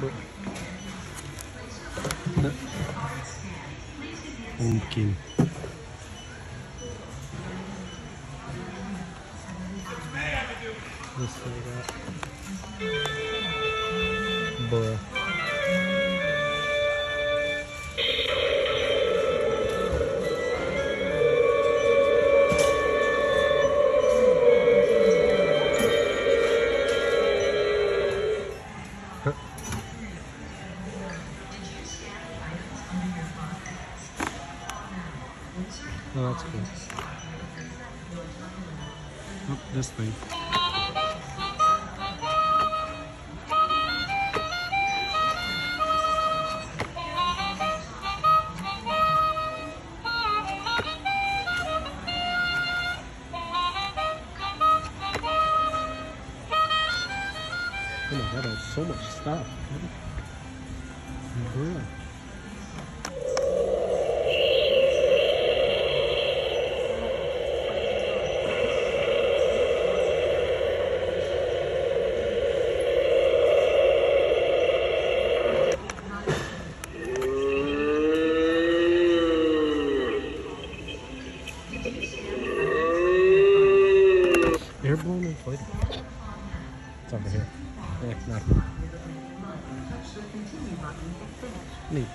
Да. Умкин. Б. Oh, that's cool. Oh, this thing. Oh my god, that's so much stuff. Bruh. It's over here. Eh, not here. Neat.